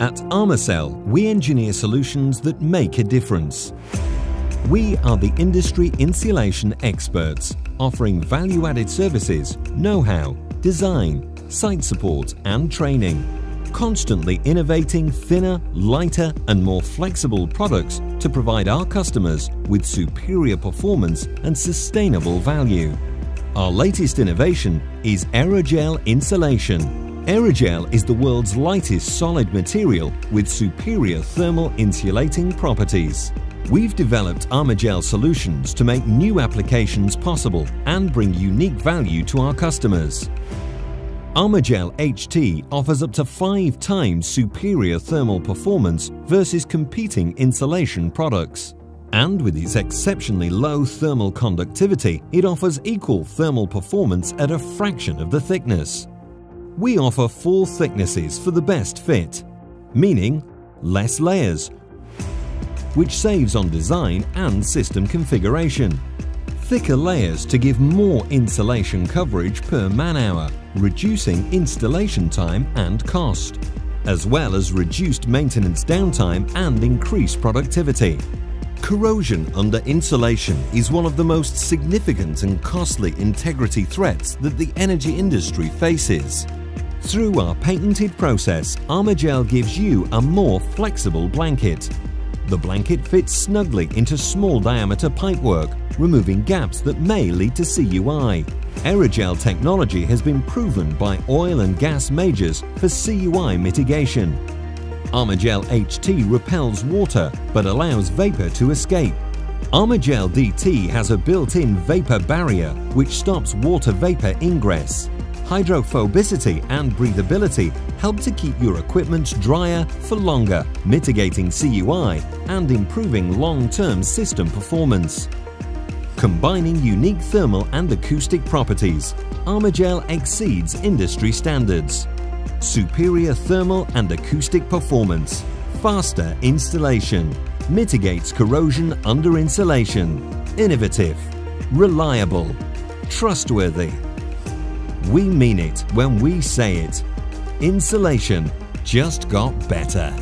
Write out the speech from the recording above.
At Armacell, we engineer solutions that make a difference. We are the industry insulation experts, offering value-added services, know-how, design, site support and training. Constantly innovating thinner, lighter and more flexible products to provide our customers with superior performance and sustainable value. Our latest innovation is Aerogel Insulation Aerogel is the world's lightest solid material with superior thermal insulating properties. We've developed ArmaGel solutions to make new applications possible and bring unique value to our customers. ArmaGel HT offers up to five times superior thermal performance versus competing insulation products. And with its exceptionally low thermal conductivity, it offers equal thermal performance at a fraction of the thickness we offer four thicknesses for the best fit, meaning less layers, which saves on design and system configuration. Thicker layers to give more insulation coverage per man-hour, reducing installation time and cost, as well as reduced maintenance downtime and increased productivity. Corrosion under insulation is one of the most significant and costly integrity threats that the energy industry faces. Through our patented process, ArmaGel gives you a more flexible blanket. The blanket fits snugly into small diameter pipework, removing gaps that may lead to CUI. Aerogel technology has been proven by oil and gas majors for CUI mitigation. ArmaGel HT repels water but allows vapor to escape. ArmaGel DT has a built-in vapor barrier which stops water vapor ingress hydrophobicity and breathability help to keep your equipment drier for longer, mitigating CUI and improving long-term system performance. Combining unique thermal and acoustic properties, ArmaGel exceeds industry standards. Superior thermal and acoustic performance, faster installation, mitigates corrosion under insulation, innovative, reliable, trustworthy, we mean it when we say it. Insulation just got better.